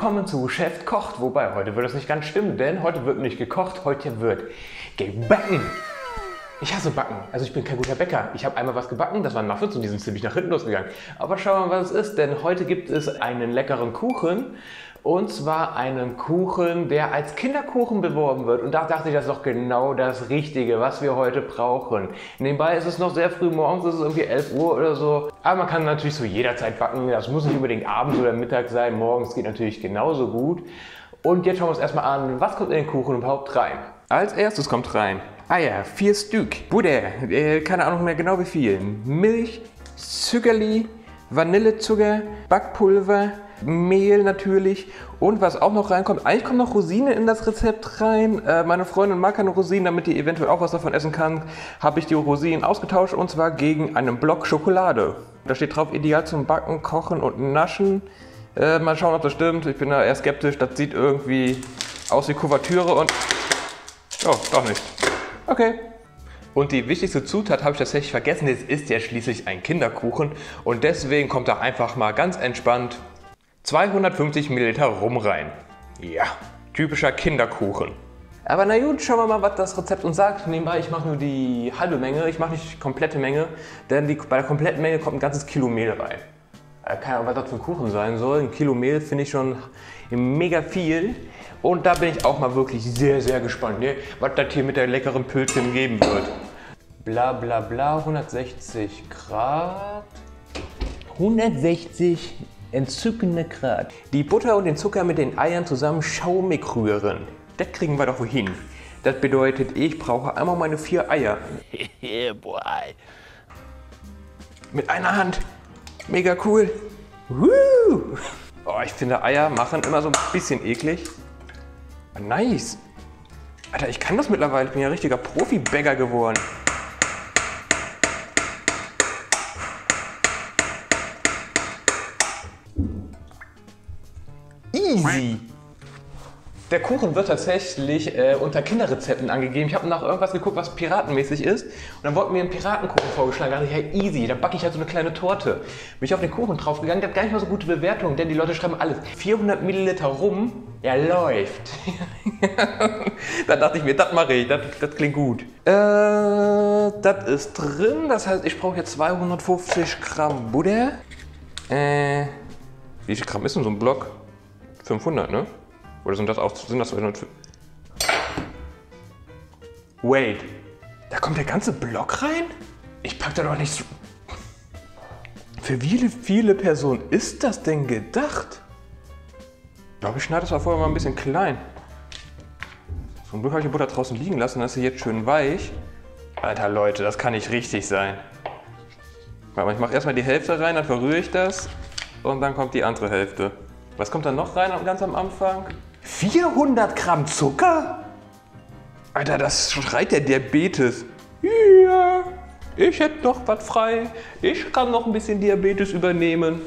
willkommen zu Chef kocht. Wobei, heute wird es nicht ganz stimmen, denn heute wird nicht gekocht, heute wird gebacken. Ich hasse Backen. Also ich bin kein guter Bäcker. Ich habe einmal was gebacken, das waren Muffins und die sind ziemlich nach hinten losgegangen. Aber schauen wir mal, was es ist, denn heute gibt es einen leckeren Kuchen. Und zwar einen Kuchen, der als Kinderkuchen beworben wird. Und da dachte ich, das ist doch genau das Richtige, was wir heute brauchen. Nebenbei ist es noch sehr früh morgens, es ist irgendwie 11 Uhr oder so. Aber man kann natürlich zu jeder Zeit backen. Das muss nicht unbedingt abends oder Mittag sein. Morgens geht natürlich genauso gut. Und jetzt schauen wir uns erstmal an, was kommt in den Kuchen überhaupt rein. Als erstes kommt rein Eier, vier Stück, Butter, äh, keine Ahnung mehr genau wie viel, Milch, Zuckerli, Vanillezucker, Backpulver, Mehl natürlich und was auch noch reinkommt, eigentlich kommt noch Rosine in das Rezept rein. Äh, meine Freundin mag keine Rosinen, damit die eventuell auch was davon essen kann, habe ich die Rosinen ausgetauscht und zwar gegen einen Block Schokolade. Da steht drauf, ideal zum Backen, Kochen und Naschen. Äh, mal schauen, ob das stimmt. Ich bin da eher skeptisch. Das sieht irgendwie aus wie Kuvertüre und... Oh, doch nicht. Okay. Und die wichtigste Zutat habe ich tatsächlich vergessen. Es ist ja schließlich ein Kinderkuchen und deswegen kommt da einfach mal ganz entspannt 250 Milliliter Rum rein. Ja, typischer Kinderkuchen. Aber na gut, schauen wir mal, was das Rezept uns sagt. Nebenbei, ich mache nur die halbe Menge, ich mache nicht die komplette Menge, denn die, bei der kompletten Menge kommt ein ganzes Kilo Mehl rein. Äh, keine Ahnung, was das für ein Kuchen sein soll. Ein Kilo Mehl finde ich schon mega viel. Und da bin ich auch mal wirklich sehr, sehr gespannt, ne? was das hier mit der leckeren Pülchen geben wird. Bla bla bla, 160 Grad. 160 entzückende Grad. Die Butter und den Zucker mit den Eiern zusammen schaumig rühren. Das kriegen wir doch wohin. Das bedeutet, ich brauche einmal meine vier Eier. boy. Mit einer Hand. Mega cool. Woo! Oh, ich finde Eier machen immer so ein bisschen eklig. Nice. Alter, ich kann das mittlerweile. Ich bin ja ein richtiger Profi-Bäcker geworden. Easy. Der Kuchen wird tatsächlich äh, unter Kinderrezepten angegeben. Ich habe nach irgendwas geguckt, was piratenmäßig ist. Und dann wurde mir ein Piratenkuchen vorgeschlagen. Da dachte ich, hey, easy, da backe ich halt so eine kleine Torte. Bin ich auf den Kuchen draufgegangen, der hat gar nicht mal so gute Bewertungen, denn die Leute schreiben alles. 400 Milliliter rum, ja, läuft. da dachte ich mir, das mache ich, das, klingt gut. Äh, das ist drin, das heißt, ich brauche jetzt 250 Gramm Butter. Äh, wie viel Gramm ist denn so ein Block? 500, ne? Oder sind das auch, sind das 250? Wait, da kommt der ganze Block rein? Ich pack da doch nicht so... Für wie viele Personen ist das denn gedacht? Ich glaube, ich schneide das mal vorher mal ein bisschen klein. Zum Glück habe ich die Butter draußen liegen lassen, ist sie jetzt schön weich. Alter Leute, das kann nicht richtig sein. Aber ich mache erstmal die Hälfte rein, dann verrühre ich das und dann kommt die andere Hälfte. Was kommt dann noch rein ganz am Anfang? 400 Gramm Zucker? Alter, das schreit der Diabetes. Ja, ich hätte noch was frei. Ich kann noch ein bisschen Diabetes übernehmen.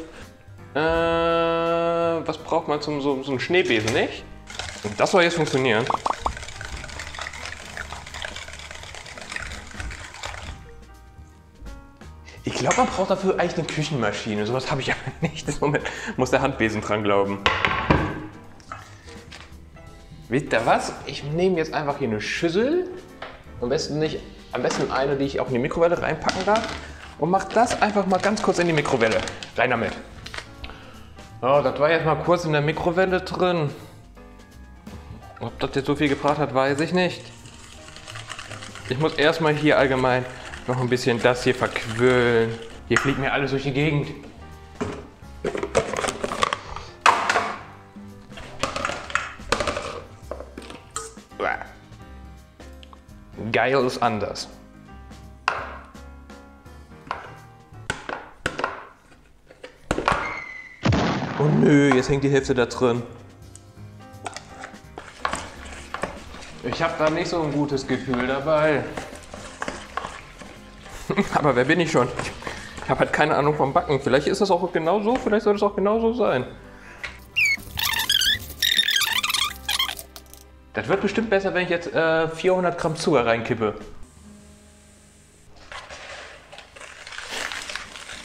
Äh, was braucht man zum so, so einem Schneebesen, nicht? Das soll jetzt funktionieren. Glaube, man braucht dafür eigentlich eine Küchenmaschine. Sowas habe ich aber nicht. Moment muss der Handbesen dran glauben. Wisst ihr was? Ich nehme jetzt einfach hier eine Schüssel. Am besten nicht, am besten eine, die ich auch in die Mikrowelle reinpacken darf. Und mache das einfach mal ganz kurz in die Mikrowelle. Rein damit. Oh, das war jetzt mal kurz in der Mikrowelle drin. Ob das jetzt so viel gebracht hat, weiß ich nicht. Ich muss erstmal hier allgemein noch ein bisschen das hier verquirlen. Hier fliegt mir alles durch die Gegend. Geil ist anders. Oh nö, jetzt hängt die Hälfte da drin. Ich habe da nicht so ein gutes Gefühl dabei. Aber wer bin ich schon? Ich habe halt keine Ahnung vom Backen. Vielleicht ist das auch genau so, vielleicht soll es auch genau so sein. Das wird bestimmt besser, wenn ich jetzt äh, 400 Gramm Zucker reinkippe.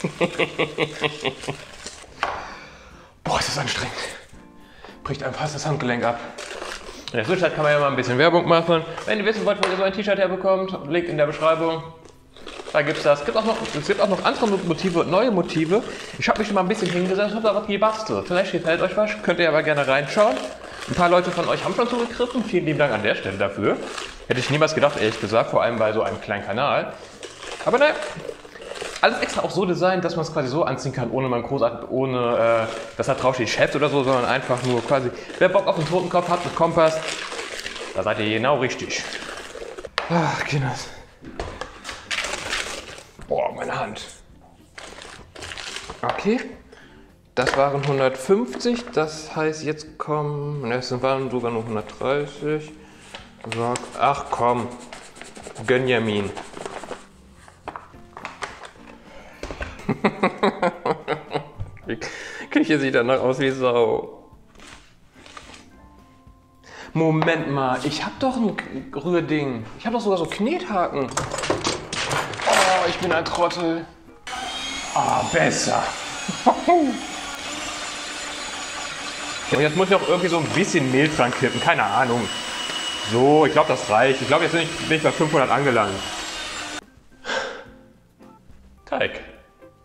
Boah, ist das anstrengend. bricht einem fast das Handgelenk ab. In der Zwischenzeit kann man ja mal ein bisschen Werbung machen. Wenn ihr wissen wollt, wo ihr so ein T-Shirt herbekommt, Link in der Beschreibung. Da gibt's das. Es gibt auch noch, es gibt auch noch andere Motive, neue Motive. Ich habe mich schon mal ein bisschen hingesetzt und habe da was gebastelt. Vielleicht gefällt euch was, könnt ihr aber gerne reinschauen. Ein paar Leute von euch haben schon zugegriffen. Vielen lieben Dank an der Stelle dafür. Hätte ich niemals gedacht, ehrlich gesagt, vor allem bei so einem kleinen Kanal. Aber naja, alles extra auch so designt, dass man es quasi so anziehen kann, ohne man großartig, ohne äh, dass da drauf steht Chef oder so, sondern einfach nur quasi, wer Bock auf einen Totenkopf hat mit Kompass, da seid ihr genau richtig. Ach, Kinders. Boah, meine Hand. Okay. Das waren 150, das heißt, jetzt kommen, ne, es waren sogar nur 130. So, ach komm, Gönjamin. Die Küche sieht danach aus wie Sau. Moment mal, ich hab doch ein Rührding. Ich hab doch sogar so Knethaken. Bin ein Trottel. Ah, besser. Und jetzt muss ich auch irgendwie so ein bisschen Mehl dran kippen, keine Ahnung. So, ich glaube, das reicht. Ich glaube, jetzt bin ich, bin ich bei 500 angelangt. Teig.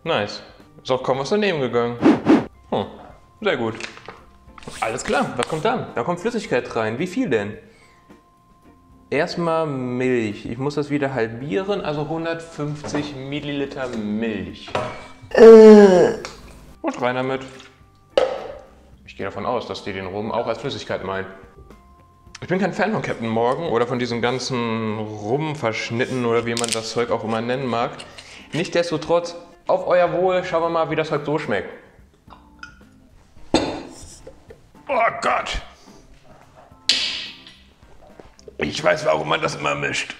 Nice. Ist auch kaum was daneben gegangen. Hm, sehr gut. Alles klar, was kommt dann? Da kommt Flüssigkeit rein. Wie viel denn? Erstmal Milch. Ich muss das wieder halbieren, also 150 Milliliter Milch. Äh. Und rein damit. Ich gehe davon aus, dass die den Rum auch als Flüssigkeit meinen. Ich bin kein Fan von Captain Morgan oder von diesem ganzen Rum-Verschnitten oder wie man das Zeug auch immer nennen mag. Nichtsdestotrotz, auf euer Wohl, schauen wir mal, wie das halt so schmeckt. Oh Gott! Ich weiß, warum man das immer mischt.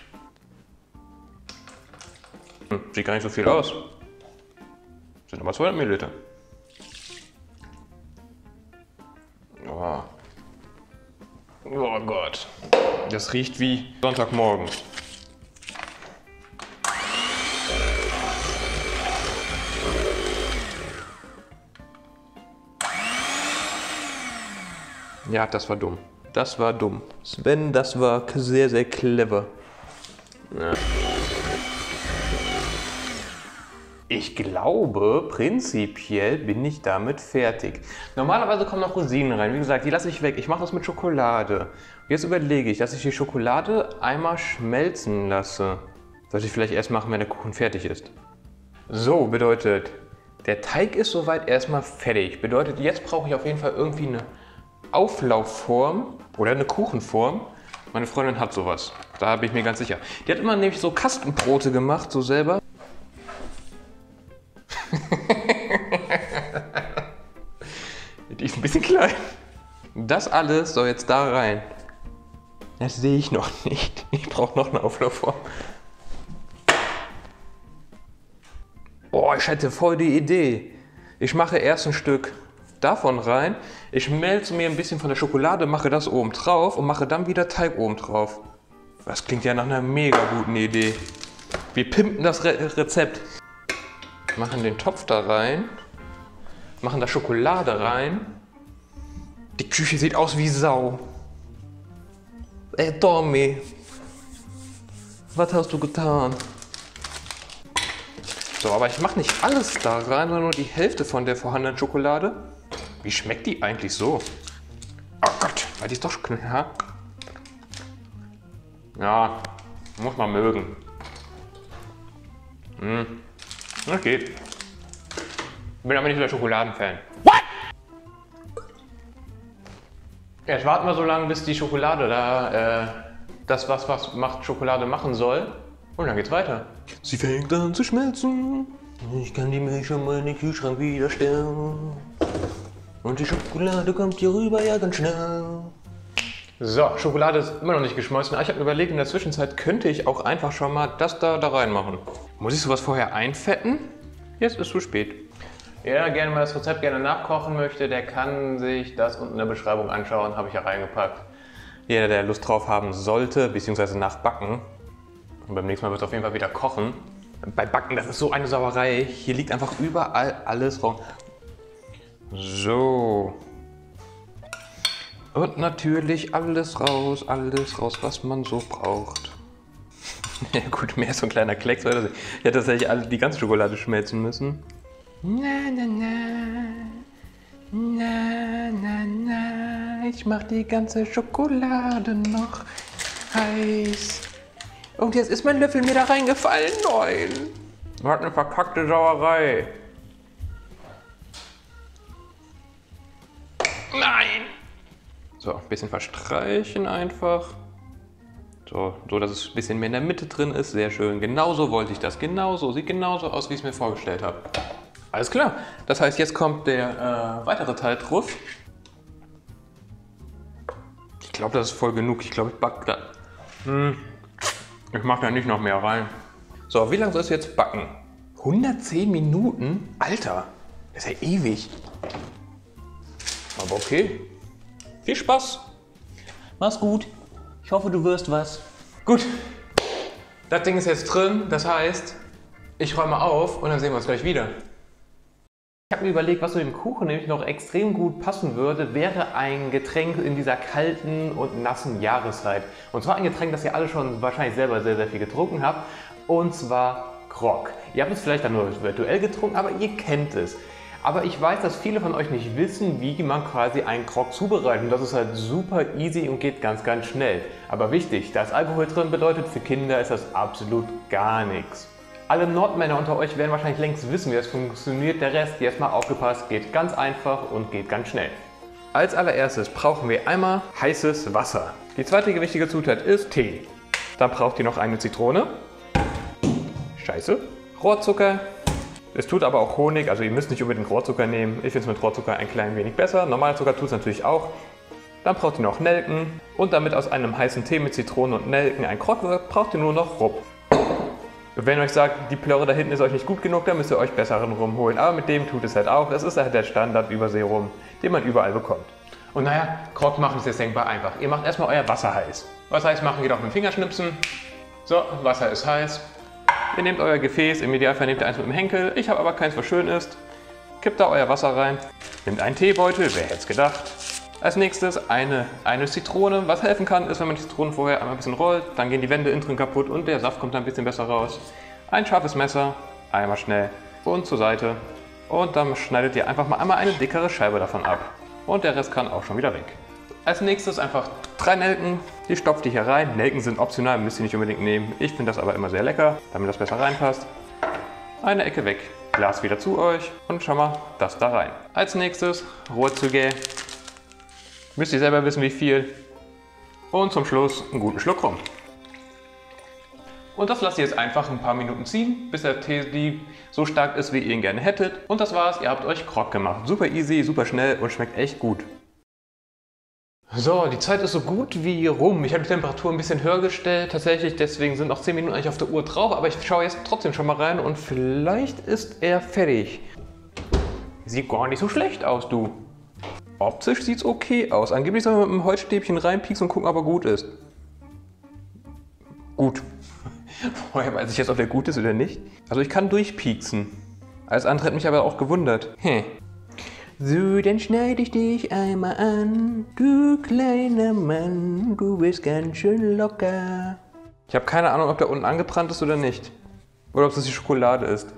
Hm, sieht gar nicht so viel aus. Sind aber 200 Milliliter. Oh. oh Gott. Das riecht wie Sonntagmorgen. Ja, das war dumm. Das war dumm. Sven, das war sehr, sehr clever. Ja. Ich glaube, prinzipiell bin ich damit fertig. Normalerweise kommen noch Rosinen rein. Wie gesagt, die lasse ich weg. Ich mache das mit Schokolade. Jetzt überlege ich, dass ich die Schokolade einmal schmelzen lasse. Sollte ich vielleicht erst machen, wenn der Kuchen fertig ist. So, bedeutet, der Teig ist soweit erstmal fertig. Bedeutet, jetzt brauche ich auf jeden Fall irgendwie eine Auflaufform oder eine Kuchenform. Meine Freundin hat sowas. Da bin ich mir ganz sicher. Die hat immer nämlich so Kastenbrote gemacht, so selber. Die ist ein bisschen klein. Das alles soll jetzt da rein. Das sehe ich noch nicht. Ich brauche noch eine Auflaufform. Boah, ich hätte voll die Idee. Ich mache erst ein Stück davon rein. Ich schmelze mir ein bisschen von der Schokolade, mache das oben drauf und mache dann wieder Teig oben drauf. Das klingt ja nach einer mega guten Idee. Wir pimpen das Re Rezept. Machen den Topf da rein. Machen da Schokolade rein. Die Küche sieht aus wie Sau. Ey, Tommy. Was hast du getan? So, aber ich mache nicht alles da rein, sondern nur die Hälfte von der vorhandenen Schokolade. Wie schmeckt die eigentlich so? Oh Gott, weil die ist doch knapp. Ja, muss man mögen. Hm, das geht. Bin aber nicht so der Schokoladenfan. What? Jetzt warten wir so lange, bis die Schokolade da, äh, das was, was macht Schokolade machen soll. Und dann geht's weiter. Sie fängt an zu schmelzen. Ich kann die Milch schon mal in den Kühlschrank wieder stellen. Und die Schokolade kommt hier rüber, ja ganz schnell. So, Schokolade ist immer noch nicht geschmolzen. Ich habe überlegt, in der Zwischenzeit könnte ich auch einfach schon mal das da, da reinmachen. Muss ich sowas vorher einfetten? Jetzt ist zu spät. Wer gerne mal das Rezept gerne nachkochen möchte, der kann sich das unten in der Beschreibung anschauen. Habe ich ja reingepackt. Jeder, der Lust drauf haben sollte, beziehungsweise nachbacken. Und beim nächsten Mal wird es auf jeden Fall wieder kochen. Bei Backen, das ist so eine Sauerei. Hier liegt einfach überall alles rum. So. Und natürlich alles raus, alles raus, was man so braucht. ja gut, mehr so ein kleiner Klecks. Ich hätte tatsächlich alle, die ganze Schokolade schmelzen müssen. Na, na, na. Na, na, na. Ich mach die ganze Schokolade noch heiß. Und jetzt ist mein Löffel mir da reingefallen. Nein. Hat eine verkackte Sauerei. Nein. So, ein bisschen verstreichen einfach. So, so, dass es ein bisschen mehr in der Mitte drin ist. Sehr schön. Genauso wollte ich das. Genauso. Sieht genauso aus, wie ich es mir vorgestellt habe. Alles klar. Das heißt, jetzt kommt der äh, weitere Teil drauf. Ich glaube, das ist voll genug. Ich glaube, ich backe da. Hm. Ich mache da nicht noch mehr rein. So, wie lange soll es jetzt backen? 110 Minuten? Alter, das ist ja ewig. Aber okay. Viel Spaß. Mach's gut. Ich hoffe, du wirst was. Gut. Das Ding ist jetzt drin. Das heißt, ich räume auf und dann sehen wir uns gleich wieder. Ich habe mir überlegt, was zu dem Kuchen nämlich noch extrem gut passen würde, wäre ein Getränk in dieser kalten und nassen Jahreszeit. Und zwar ein Getränk, das ihr alle schon wahrscheinlich selber sehr, sehr viel getrunken habt. Und zwar Grog. Ihr habt es vielleicht dann nur virtuell getrunken, aber ihr kennt es. Aber ich weiß, dass viele von euch nicht wissen, wie man quasi einen Grog zubereitet. Und das ist halt super easy und geht ganz, ganz schnell. Aber wichtig, da ist Alkohol drin bedeutet, für Kinder ist das absolut gar nichts. Alle Nordmänner unter euch werden wahrscheinlich längst wissen, wie das funktioniert. Der Rest, jetzt mal aufgepasst, geht ganz einfach und geht ganz schnell. Als allererstes brauchen wir einmal heißes Wasser. Die zweite wichtige Zutat ist Tee. Dann braucht ihr noch eine Zitrone. Scheiße. Rohrzucker. Es tut aber auch Honig, also ihr müsst nicht unbedingt Rohrzucker nehmen. Ich finde es mit Rohrzucker ein klein wenig besser. Normaler Zucker tut es natürlich auch. Dann braucht ihr noch Nelken. Und damit aus einem heißen Tee mit Zitrone und Nelken ein Krog wird, braucht ihr nur noch Rupp. Wenn euch sagt, die Plörre da hinten ist euch nicht gut genug, dann müsst ihr euch besseren Rum holen. Aber mit dem tut es halt auch. Es ist halt der Standard-Überseerum, den man überall bekommt. Und naja, Krog machen ist jetzt denkbar einfach. Ihr macht erstmal euer Wasser heiß. Wasser heiß machen geht auch mit Fingerschnipsen. So, Wasser ist heiß. Ihr nehmt euer Gefäß, im Idealfall nehmt ihr eins mit dem Henkel. Ich habe aber keins, was schön ist. Kippt da euer Wasser rein. Nehmt einen Teebeutel, wer hätte es gedacht. Als nächstes eine, eine Zitrone. Was helfen kann, ist, wenn man die Zitronen vorher einmal ein bisschen rollt, dann gehen die Wände innen drin kaputt und der Saft kommt dann ein bisschen besser raus. Ein scharfes Messer, einmal schnell und zur Seite. Und dann schneidet ihr einfach mal einmal eine dickere Scheibe davon ab. Und der Rest kann auch schon wieder weg. Als nächstes einfach drei Nelken, die stopft ihr hier rein. Nelken sind optional, müsst ihr nicht unbedingt nehmen. Ich finde das aber immer sehr lecker, damit das besser reinpasst. Eine Ecke weg, Glas wieder zu euch und schau mal das da rein. Als nächstes Rohrzüge Müsst ihr selber wissen, wie viel. Und zum Schluss einen guten Schluck rum. Und das lasst ihr jetzt einfach ein paar Minuten ziehen, bis der Tee so stark ist, wie ihr ihn gerne hättet. Und das war's, ihr habt euch Krog gemacht. Super easy, super schnell und schmeckt echt gut. So, die Zeit ist so gut wie rum. Ich habe die Temperatur ein bisschen höher gestellt, tatsächlich, deswegen sind noch 10 Minuten eigentlich auf der Uhr drauf, aber ich schaue jetzt trotzdem schon mal rein und vielleicht ist er fertig. Sieht gar nicht so schlecht aus, du. Optisch sieht es okay aus. Angeblich soll man mit einem Holzstäbchen reinpieksen und gucken, ob er gut ist. Gut. Woher weiß ich jetzt, ob er gut ist oder nicht? Also ich kann durchpieksen. Alles andere hat mich aber auch gewundert. Hm. So, dann schneide ich dich einmal an, du kleiner Mann, du bist ganz schön locker. Ich habe keine Ahnung, ob der unten angebrannt ist oder nicht. Oder ob es die Schokolade ist.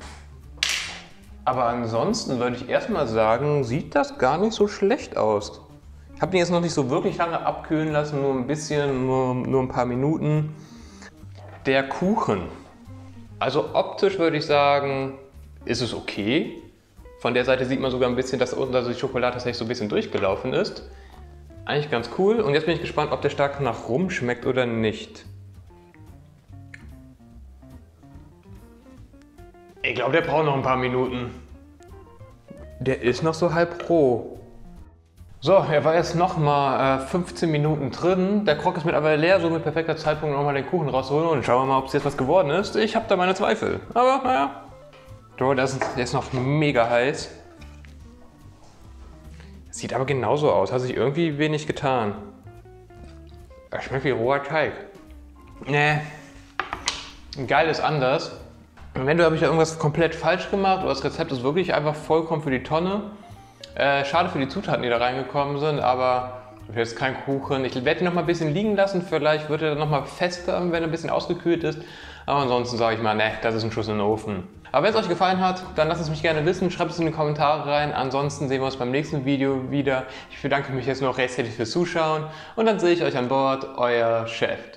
Aber ansonsten würde ich erstmal sagen, sieht das gar nicht so schlecht aus. Ich habe den jetzt noch nicht so wirklich lange abkühlen lassen, nur ein bisschen, nur, nur ein paar Minuten. Der Kuchen. Also optisch würde ich sagen, ist es okay. Von der Seite sieht man sogar ein bisschen, dass unten also die Schokolade tatsächlich so ein bisschen durchgelaufen ist. Eigentlich ganz cool. Und jetzt bin ich gespannt, ob der stark nach Rum schmeckt oder nicht. Ich glaube, der braucht noch ein paar Minuten. Der ist noch so halb roh. So, er war jetzt noch mal äh, 15 Minuten drin. Der Krog ist mittlerweile leer, somit perfekter Zeitpunkt, nochmal den Kuchen rauszuholen. Und schauen wir mal, ob es jetzt was geworden ist. Ich habe da meine Zweifel. Aber naja. So, der ist, der ist noch mega heiß. Sieht aber genauso aus. Hat sich irgendwie wenig getan. Er schmeckt wie roher Teig. Nee. Geil ist anders. Wenn du habe ich ja irgendwas komplett falsch gemacht oder das Rezept ist wirklich einfach vollkommen für die Tonne. Äh, schade für die Zutaten, die da reingekommen sind, aber Jetzt kein Kuchen. Ich werde ihn noch mal ein bisschen liegen lassen. Vielleicht wird er dann noch mal fester, wenn er ein bisschen ausgekühlt ist. Aber ansonsten sage ich mal, ne, das ist ein Schuss in den Ofen. Aber wenn es euch gefallen hat, dann lasst es mich gerne wissen. Schreibt es in die Kommentare rein. Ansonsten sehen wir uns beim nächsten Video wieder. Ich bedanke mich jetzt noch recht herzlich fürs Zuschauen. Und dann sehe ich euch an Bord. Euer Chef.